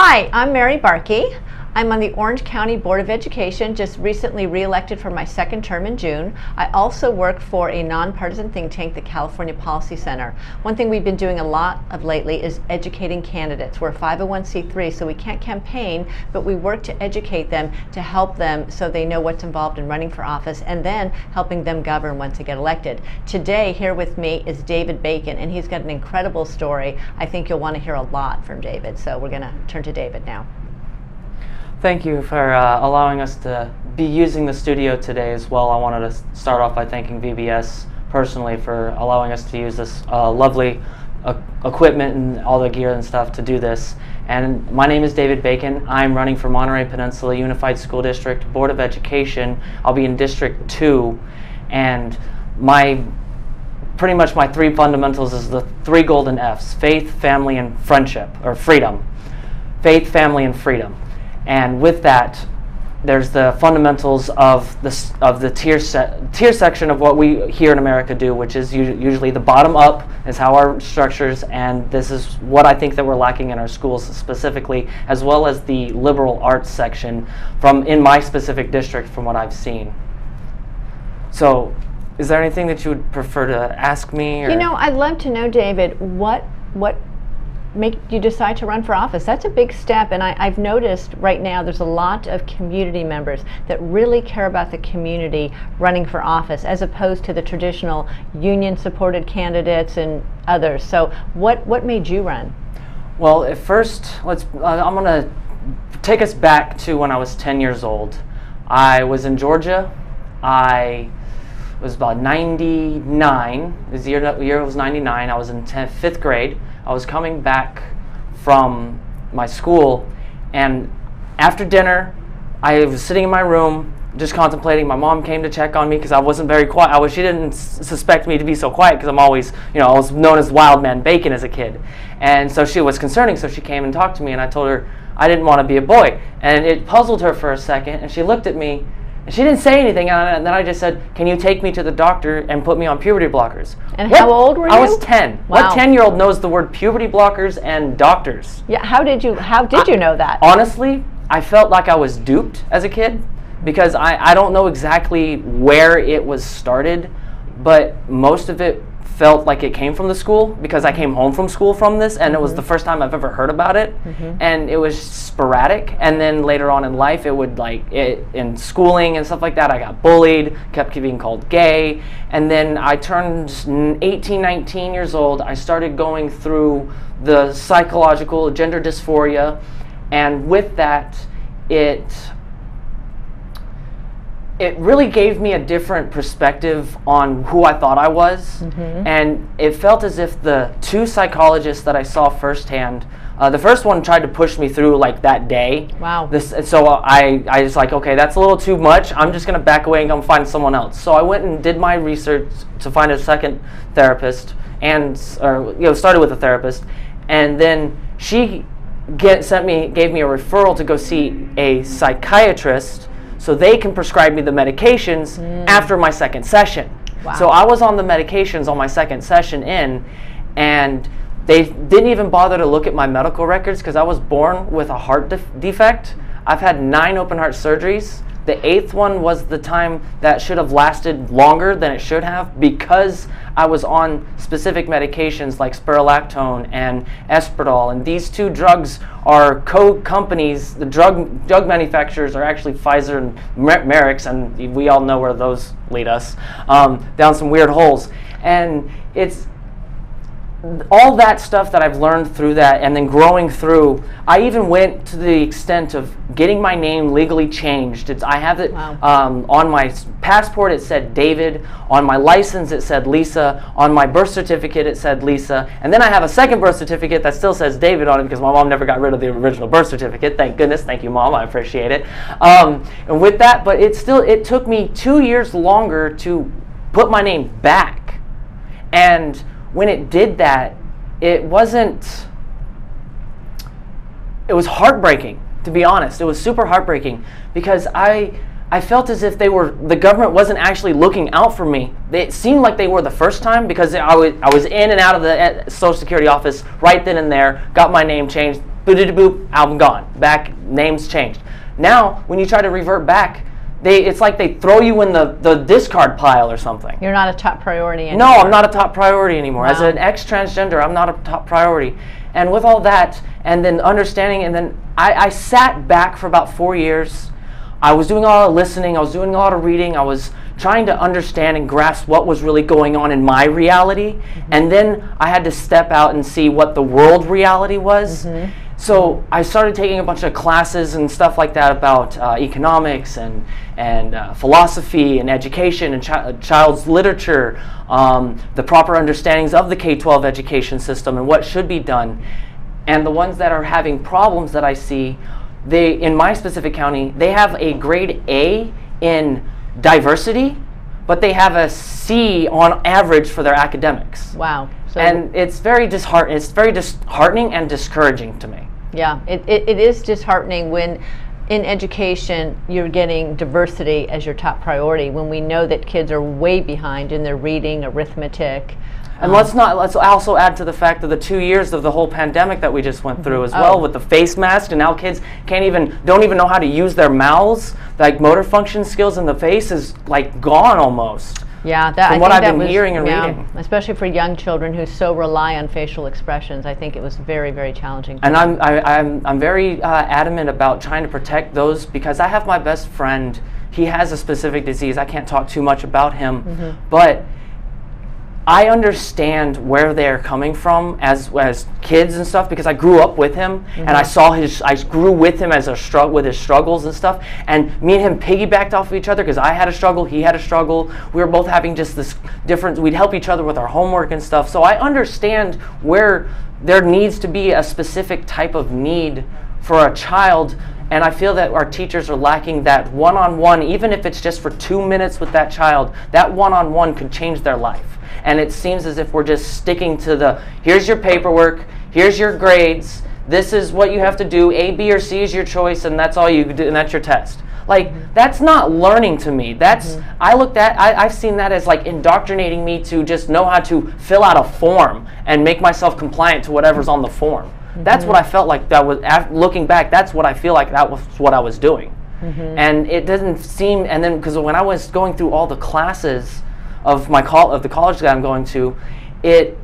Hi, I'm Mari Barke. I'm on the Orange County Board of Education, just recently reelected for my second term in June. I also work for a nonpartisan think tank, the California Policy Center. One thing we've been doing a lot of lately is educating candidates. We're 501c3, so we can't campaign, but we work to educate them to help them so they know what's involved in running for office and then helping them govern once they get elected. Today, here with me is David Bacon, and he's got an incredible story. I think you'll want to hear a lot from David, so we're going to turn to David now. Thank you for uh, allowing us to be using the studio today as well. I wanted to start off by thanking VBS personally for allowing us to use this uh, lovely uh, equipment and all the gear and stuff to do this. And my name is David Bacon. I'm running for Monterey Peninsula Unified School District Board of Education. I'll be in District 2. And my pretty much my three fundamentals is the three golden F's faith, family, and friendship, or freedom. Faith, family, and freedom. And with that, there's the fundamentals of the, of the tier, tier section of what we here in America do, which is usually the bottom up is how our structures, and this is what I think that we're lacking in our schools specifically, as well as the liberal arts section from in my specific district from what I've seen. So, is there anything that you would prefer to ask me? Or? You know, I'd love to know, David, what what make you decide to run for office. That's a big step, and I, have noticed right now there's a lot of community members that really care about the community running for office, as opposed to the traditional union-supported candidates and others. So, what what made you run? Well, at first, let's. Uh, I'm going to take us back to when I was 10 years old. I was in Georgia. I was about 99. The year, year was 99. I was in 10th, fifth grade. I was coming back from my school, and after dinner, I was sitting in my room just contemplating. My mom came to check on me because I wasn't very quiet. I was, she didn't s- suspect me to be so quiet because I'm always, you know, I was known as Wild Man Bacon as a kid. And so she was concerning, so she came and talked to me, and I told her I didn't want to be a boy. And it puzzled her for a second, and she looked at me and she didn't say anything, and then I just said, "Can you take me to the doctor and put me on puberty blockers?" And what? how old were you? I was ten. Wow. What ten-year-old knows the word puberty blockers and doctors? Yeah. How did you? How did I, you know that? Honestly, I felt like I was duped as a kid because I I don't know exactly where it was started, but most of it felt like it came from the school because I came home from school from this, and mm-hmm. it was the mm-hmm. first time I've ever heard about it, mm-hmm. and it was sporadic. And then later on in life, it would like it in schooling and stuff like that. I got bullied, kept being called gay, and then I turned 18, 19 years old. I started going through the psychological gender dysphoria, and with that, it it really gave me a different perspective on who I thought I was. Mm-hmm. And it felt as if the two psychologists that I saw firsthand, uh, the first one tried to push me through like that day. Wow. This, so I, I was like, okay, that's a little too much. I'm just going to back away and go find someone else. So I went and did my research to find a second therapist and, or, you know, started with a therapist. And then she get, sent me, gave me a referral to go see a psychiatrist so they can prescribe me the medications mm. after my second session. Wow. So I was on the medications on my second session in, and they didn't even bother to look at my medical records because I was born with a heart def- defect. I've had nine open heart surgeries. The eighth one was the time that should have lasted longer than it should have because I was on specific medications like spironolactone and estradiol. And these two drugs are co-companies. The drug drug manufacturers are actually Pfizer and Merrick's, and we all know where those lead us um, down some weird holes. And it's all that stuff that I've learned through that and then growing through, I even went to the extent of getting my name legally changed. It's, I have it wow. um, on my passport, it said David. On my license, it said Lisa. On my birth certificate, it said Lisa. And then I have a second birth certificate that still says David on it because my mom never got rid of the original birth certificate. Thank goodness. Thank you, mom. I appreciate it. Um, and with that, but it still, it took me two years longer to put my name back. And when it did that, it wasn't, it was heartbreaking, to be honest. It was super heartbreaking because I, I felt as if they were, the government wasn't actually looking out for me. It seemed like they were the first time because I was, I was in and out of the eh, Social Security office right then and there, got my name changed, boop boop, album gone. Back names changed. Now, when you try to revert back, they it's like they throw you in the, the discard pile or something. You're not a top priority anymore. No, I'm not a top priority anymore. As an ex transgender, I'm not a top priority. And with all that, and then understanding, and then I, I sat back for about four years. I was doing a lot of listening, I was doing a lot of reading, I was trying to understand and grasp what was really going on in my reality. Mm-hmm. And then I had to step out and see what the world reality was. Mm-hmm. So I started taking a bunch of classes and stuff like that about uh, economics and and uh, philosophy and education and chi- child's literature, um, the proper understandings of the K-12 education system and what should be done. And the ones that are having problems that I see, they in my specific county, they have a grade A in diversity, but they have a C on average for their academics. Wow. So And it's very disheartening. It's very disheartening and discouraging to me. Yeah, it, it, it is disheartening when in education you're getting diversity as your top priority when we know that kids are way behind in their reading, arithmetic. And um, let's not let's also add to the fact of the two years of the whole pandemic that we just went through as mm-hmm. well Oh. with the face mask and now kids can't even don't even know how to use their mouths. Like motor function skills in the face is like gone almost. Yeah, that, From I what think I've been was- hearing and yeah, reading. especially for young children who so rely on facial expressions. I think it was very, very challenging. And. I'm I, I'm I'm very uh, adamant about trying to protect those because I have my best friend. He has a specific disease. I can't talk too much about him, Mm-hmm. but I understand where they're coming from as as kids and stuff because I grew up with him and I mm-hmm. saw his I grew with him as a struggle with his struggles and stuff. And me and him piggybacked off of each other because I had a struggle he had a struggle. We were both having just this different we'd help each other with our homework and stuff. So I understand where there needs to be a specific type of need for a child. And I feel that our teachers are lacking that one-on-one even if it's just for 2 minutes with that child that one-on-one could change their life and it seems as if we're just sticking to the here's your paperwork, here's your grades, this is what you have to do, A, B, or C is your choice, and that's all you do, and that's your test. Like that's not learning to me. That's mm-hmm. I looked at I, I've seen that as like indoctrinating me to just know how to fill out a form and make myself compliant to whatever's on the form. Mm-hmm. That's what I felt like that was af- looking back. That's what I feel like that was what I was doing mm-hmm. and it doesn't seem and then because when i was going through all the classes of my call of the college that i'm going to it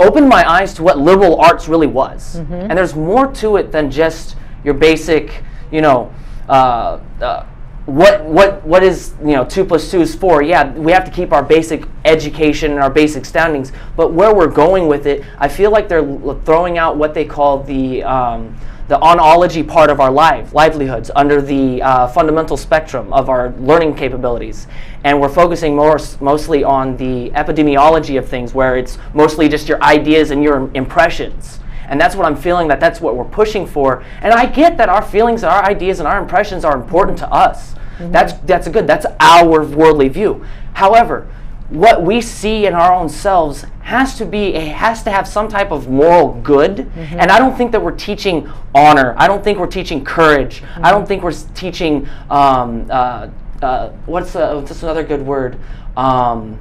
opened my eyes to what liberal arts really was. And there's more to it than just your basic you know uh, uh, what what what is you know two plus two is four. Yeah we have to keep our basic education and our basic standings. But where we're going with it i feel like they're l- throwing out what they call the um, the ontology part of our life livelihoods under the uh, fundamental spectrum of our learning capabilities and we're focusing more mostly on the epidemiology of things where it's mostly just your ideas and your impressions and that's what I'm feeling that that's what we're pushing for. And I get that our feelings, and our ideas, and our impressions are important to us. That's that's good. That's our worldly view. However, what we see in our own selves has to be it has to have some type of moral good. And I don't think that we're teaching honor. I don't think we're teaching courage. I don't think we're teaching um, uh, uh, what's uh, what's another good word. Um,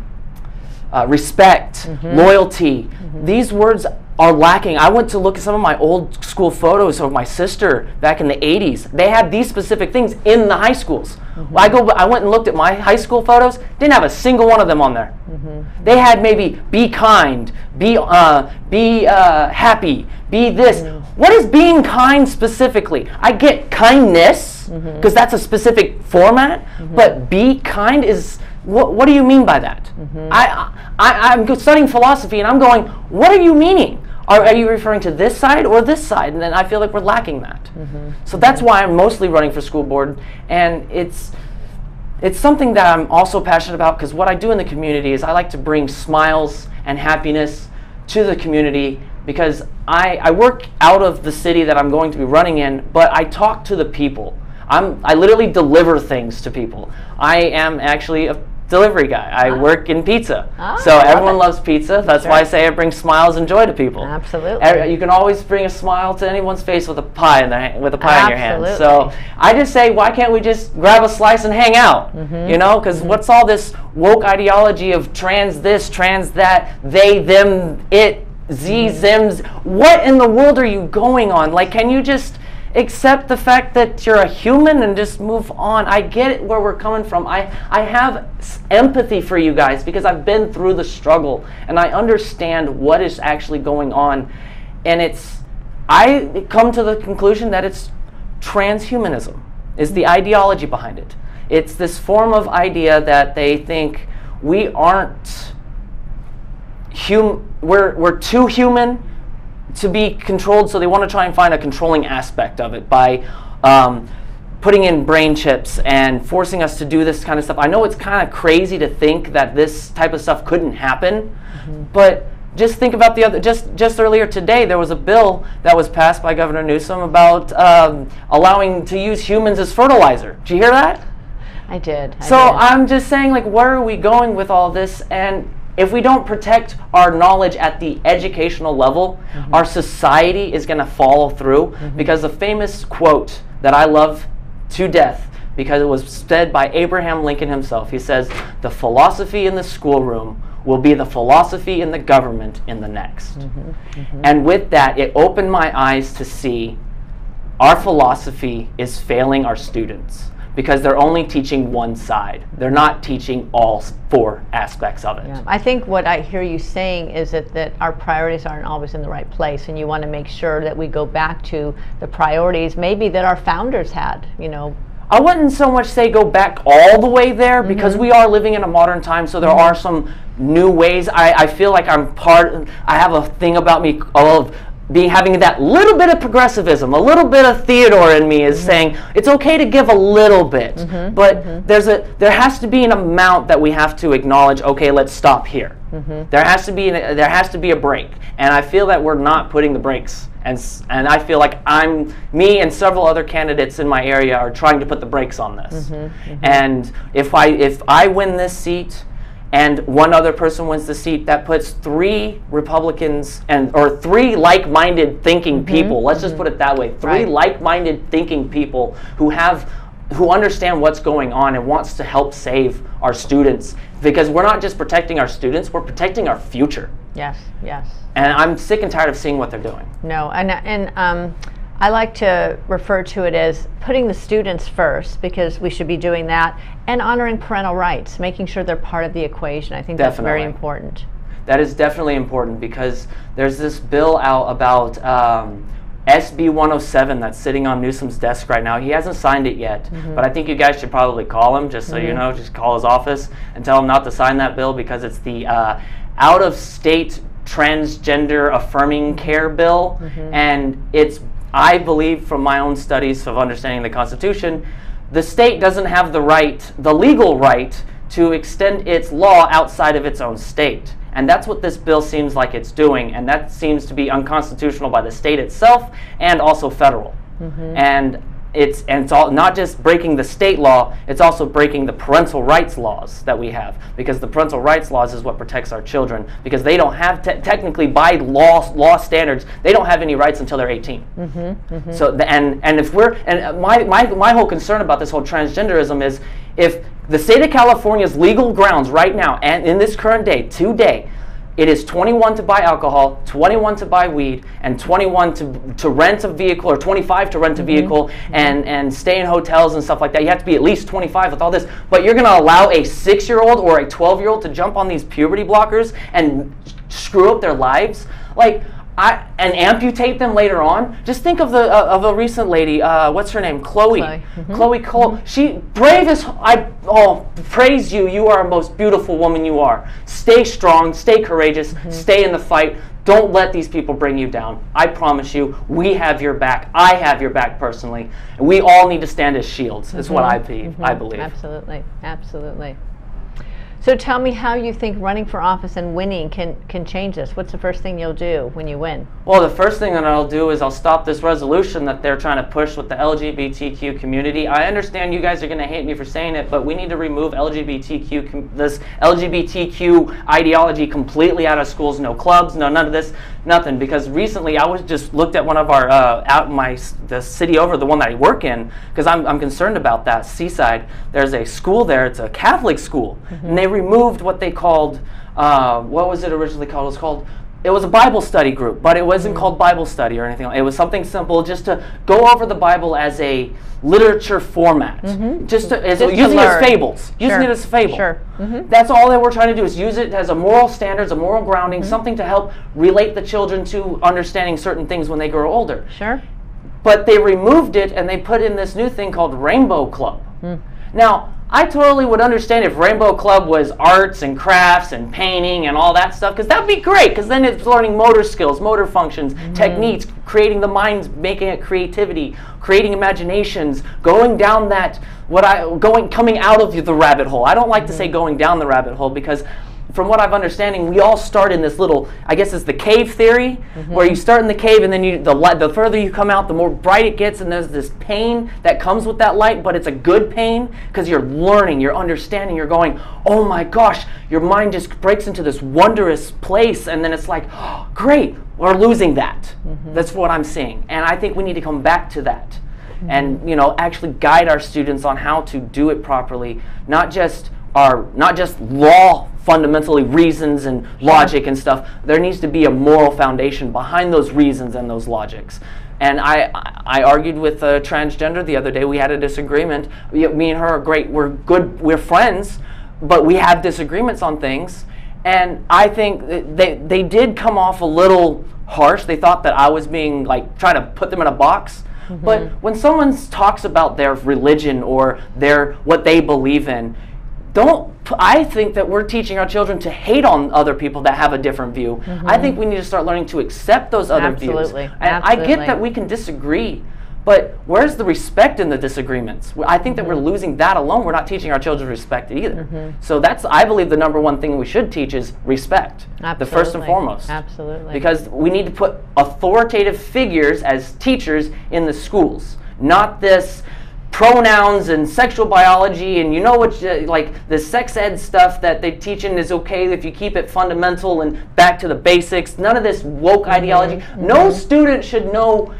uh, respect, loyalty. These words are lacking. I went to look at some of my old school photos of my sister back in the 80s. They had these specific things in the high schools. Mm-hmm. I go. I went and looked at my high school photos. Didn't have a single one of them on there. Mm-hmm. They had maybe be kind, be uh, be uh, happy, be this. Mm-hmm. What is being kind specifically? I get kindness because that's a specific format, but be kind is what, what do you mean by that? I, I, I'm studying philosophy and I'm going, what are you meaning? Are, are you referring to this side or this side? And then I feel like we're lacking that. Mm-hmm. So that's why I'm mostly running for school board. And it's, it's something that I'm also passionate about because what I do in the community is I like to bring smiles and happiness to the community because I, I work out of the city that I'm going to be running in, but I talk to the people. I'm, I literally deliver things to people. I am actually a delivery guy. I work in pizza. Ah, so love everyone loves pizza. That's why I say it brings smiles and joy to people. Absolutely. You can always bring a smile to anyone's face with a pie in their, with a pie in your hand. So I just say, why can't we just grab a slice and hang out? Mm-hmm. You know, because what's all this woke ideology of trans this, trans that, they, them, it? Z Zims. What in the world are you going on? Like, can you just accept the fact that you're a human and just move on? I get where we're coming from. I, I have empathy for you guys because I've been through the struggle and I understand what is actually going on. And it's, I come to the conclusion that it's transhumanism is the ideology behind it. It's this form of idea that they think we aren't hum- we're, we're too human to be controlled, so they want to try and find a controlling aspect of it by um, putting in brain chips and forcing us to do this kind of stuff. I know it's kind of crazy to think that this type of stuff couldn't happen, mm-hmm. but just think about the other. Just just earlier today, there was a bill that was passed by Governor Newsom about um, allowing to use humans as fertilizer. Did you hear that? I did. I so did. I'm just saying, like, where are we going with all this? And if we don't protect our knowledge at the educational level, mm-hmm. our society is going to follow through. Mm-hmm. Because the famous quote that I love to death, because it was said by Abraham Lincoln himself, he says, The philosophy in the schoolroom will be the philosophy in the government in the next. Mm-hmm. mm-hmm. And with that, it opened my eyes to see our philosophy is failing our students because they're only teaching one side. They're not teaching all four aspects of it. Yeah. I think what I hear you saying is that, that our priorities aren't always in the right place, and you want to make sure that we go back to the priorities maybe that our founders had, you know. I wouldn't so much say go back all the way there mm-hmm. because we are living in a modern time, so there mm-hmm. are some new ways. I, I feel like I'm part, I have a thing about me of being having that little bit of progressivism, a little bit of Theodore in me is mm-hmm. saying it's okay to give a little bit, mm-hmm. but mm-hmm. there's a there has to be an amount that we have to acknowledge. Okay, let's stop here. Mm-hmm. There has to be an, there has to be a break, and I feel that we're not putting the brakes, and and I feel like I'm me and several other candidates in my area are trying to put the brakes on this. Mm-hmm. Mm-hmm. And if I if I win this seat and one other person wins the seat, that puts three Republicans and or three like-minded thinking mm-hmm. people. Let's mm-hmm. just put it that way: three right. like-minded thinking people who have who understand what's going on and wants to help save our students because we're not just protecting our students, we're protecting our future. Yes, yes. And I'm sick and tired of seeing what they're doing. No, and and um, I like to refer to it as putting the students first because we should be doing that and honoring parental rights, making sure they're part of the equation. I think definitely. that's very important. That is definitely important because there's this bill out about um, SB 107 that's sitting on Newsom's desk right now. He hasn't signed it yet, mm-hmm. but I think you guys should probably call him just so mm-hmm. you know, just call his office and tell him not to sign that bill because it's the uh, out of state transgender affirming care bill mm-hmm. and it's I believe from my own studies of understanding the Constitution, the state doesn't have the right, the legal right, to extend its law outside of its own state. And that's what this bill seems like it's doing, and that seems to be unconstitutional by the state itself and also federal. Mm-hmm. And it's and it's all not just breaking the state law it's also breaking the parental rights laws that we have. Because the parental rights laws is what protects our children. Because they don't have te- technically by law law standards they don't have any rights until they're 18 mm-hmm, mm-hmm. so the, and and if we're and my, my my whole concern about this whole transgenderism is if the state of california's legal grounds right now and in this current day today it is 21 to buy alcohol, 21 to buy weed, and 21 to, to rent a vehicle, or 25 to rent a mm-hmm. vehicle mm-hmm. and, and stay in hotels and stuff like that. You have to be at least 25 with all this. But you're going to allow a six year old or a 12 year old to jump on these puberty blockers and screw up their lives? Like, I, and amputate them later on. Just think of the uh, of a recent lady. Uh, what's her name? Chloe. Chloe, mm-hmm. Chloe Cole. Mm-hmm. She brave as I. Oh, praise you. You are a most beautiful woman. You are. Stay strong. Stay courageous. Mm-hmm. Stay in the fight. Don't let these people bring you down. I promise you, we have your back. I have your back personally. We all need to stand as shields. Is what I believe. I mm-hmm. believe. Absolutely. Absolutely. So tell me how you think running for office and winning can, can change this. What's the first thing you'll do when you win? Well, the first thing that I'll do is I'll stop this resolution that they're trying to push with the LGBTQ community. I understand you guys are going to hate me for saying it, but we need to remove LGBTQ this LGBTQ ideology completely out of schools. No clubs, no none of this, nothing. Because recently I was just looked at one of our uh, out in my the city over the one that I work in because I'm, I'm concerned about that Seaside. There's a school there. It's a Catholic school, mm-hmm. and they removed what they called, uh, what was it originally called? It was called it was a Bible study group, but it wasn't Mm-hmm. called Bible study or anything. It was something simple, just to go over the Bible as a literature format, just to, as, Mm-hmm. Just to using it as fables, using Sure. it as a fable. Sure. Mhm. That's all they were trying to do is use it as a moral standards, a moral grounding, Mm-hmm. something to help relate the children to understanding certain things when they grow older. Sure. But they removed it and they put in this new thing called Rainbow Club. Now, I totally would understand if Rainbow Club was arts and crafts and painting and all that stuff, because that'd be great, because then it's learning motor skills, motor functions, mm-hmm. techniques, creating the minds, making it creativity, creating imaginations, going down that, what I, going, coming out of the rabbit hole. I don't like to say mm-hmm. going down the rabbit hole because from what I'm understanding, we all start in this little, I guess it's the cave theory, mm-hmm. where you start in the cave and then you, the, light, the further you come out, the more bright it gets, and there's this pain that comes with that light, but it's a good pain because you're learning, you're understanding, you're going, oh my gosh, your mind just breaks into this wondrous place, and then it's like, oh, great, we're losing that. Mm-hmm. That's what I'm seeing. And I think we need to come back to that mm-hmm. and you know actually guide our students on how to do it properly not just our not just law fundamentally reasons and logic and stuff there needs to be a moral foundation behind those reasons and those logics and I, I argued with a transgender the other day. We had a disagreement. We- Me and her are great. We're good. We're friends, but we have disagreements on things. And I think they, they did come off a little harsh. They thought that I was being like trying to put them in a box. But mm-hmm. when someone talks about their religion or their what they believe in, don't I think that we're teaching our children to hate on other people that have a different view. I mm-hmm. think we need to start learning to accept those other views. Absolutely. views. And I get that we can disagree, but where's the respect in the disagreements? I think that we're mm-hmm. losing that alone. We're not teaching our children respect either. Mm-hmm. So that's I believe the number one thing we should teach is respect. Absolutely. The first and foremost. Absolutely. Because we need to put authoritative figures as teachers in the schools, not this pronouns and sexual biology and you know what you- like the sex ed stuff that they teach teaching is okay if you keep it fundamental and back to the basics none of this woke mm-hmm. ideology mm-hmm. no student should know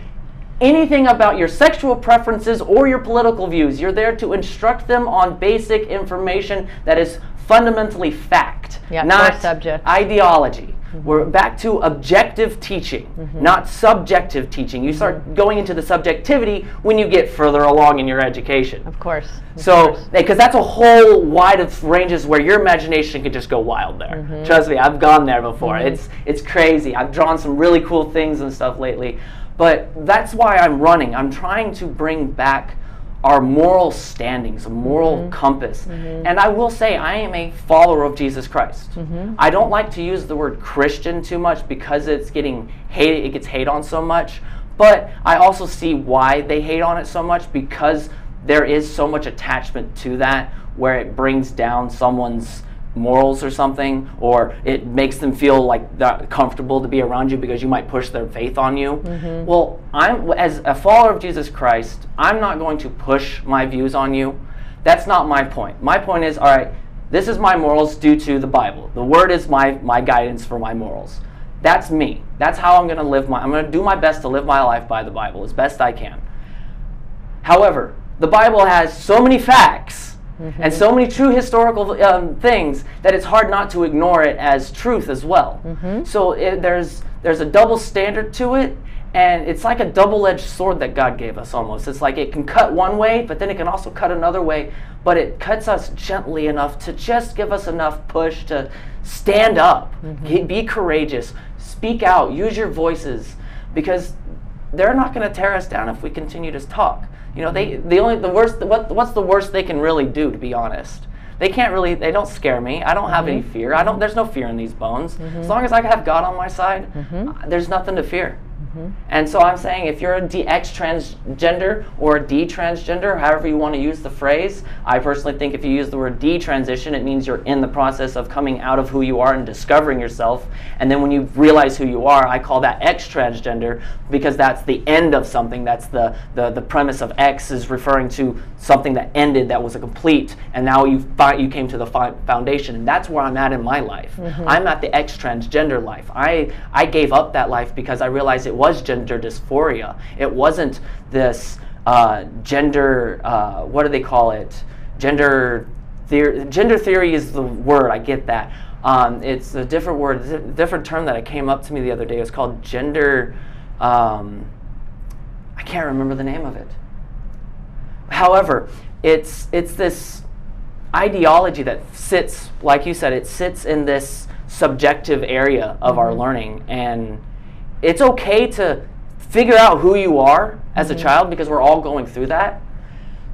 anything about your sexual preferences or your political views. You're there to instruct them on basic information that is fundamentally fact, core not subject. ideology. We're back to objective teaching, mm-hmm. not subjective teaching. You start mm-hmm. going into the subjectivity when you get further along in your education. of course. of So, because that's a whole wide of ranges where your imagination can just go wild there. Mm-hmm. Trust me, I've gone there before. Mm-hmm. It's it's crazy. I've drawn some really cool things and stuff lately. But that's why I'm running. I'm trying to bring back our moral standings, a moral Mm-hmm. compass. And I will say, I am a follower of Jesus Christ. Mm-hmm. I don't like to use the word Christian too much because it's getting hate. It gets hate on so much. But I also see why they hate on it so much because there is so much attachment to that, where it brings down someone's morals or something, or it makes them feel like they're comfortable to be around you because you might push their faith on you. Mm-hmm. Well, I'm as a follower of Jesus Christ, I'm not going to push my views on you. That's not my point. My point is, all right, this is my morals due to the Bible. The Word is my my guidance for my morals. That's me. That's how I'm going to live my. I'm going to do my best to live my life by the Bible as best I can. However, the Bible has so many facts Mm-hmm. and so many true historical um, things that it's hard not to ignore it as truth as well. Mm-hmm. So it, there's there's a double standard to it, and it's like a double-edged sword that God gave us almost. It's like it can cut one way, but then it can also cut another way. But it cuts us gently enough to just give us enough push to stand up, mm-hmm. Ge- be courageous, speak out, use your voices, because they're not going to tear us down if we continue to talk. You know, they the only the worst what what's the worst they can really do to be honest. They can't really they don't scare me. I don't have any fear. I don't there's no fear in these bones. As long as I have God on my side, uh, there's nothing to fear. Mm-hmm. And so I'm saying if you're a DX transgender or a D transgender, however you want to use the phrase, I personally think if you use the word D transition, it means you're in the process of coming out of who you are and discovering yourself. And then when you realize who you are, I call that X transgender because that's the end of something. That's the, the, the premise of X is referring to something that ended, that was a complete, and now you you came to the foundation. And that's where I'm at in my life. Mm-hmm. I'm at the X transgender life. I, I gave up that life because I realized it was gender dysphoria. It wasn't this uh, gender, uh, what do they call it? Gender theory. Gender theory is the word, I get that. Um, it's a different word, a different term that it came up to me the other day. It's called gender. Um, I can't remember the name of it. However, it's it's this ideology that sits, like you said, it sits in this subjective area of our learning, and it's okay to figure out who you are as a mm-hmm. child because we're all going through that.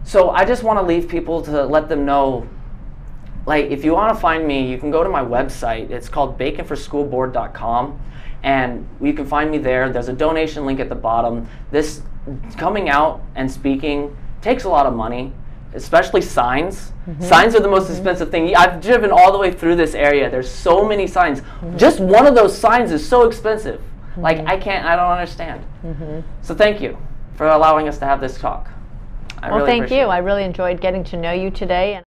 So I just want to leave people to let them know like if you want to find me you can go to my website. It's called baconforschoolboard.com and you can find me there. There's a donation link at the bottom. This coming out and speaking takes a lot of money especially signs. Mm-hmm. Signs are the most mm-hmm. expensive thing. I've driven all the way through this area. There's so many signs. Just one of those signs is so expensive like mm-hmm. i can't i don't understand mm-hmm. so thank you for allowing us to have this talk I Well, really thank you. it. I really enjoyed getting to know you today. And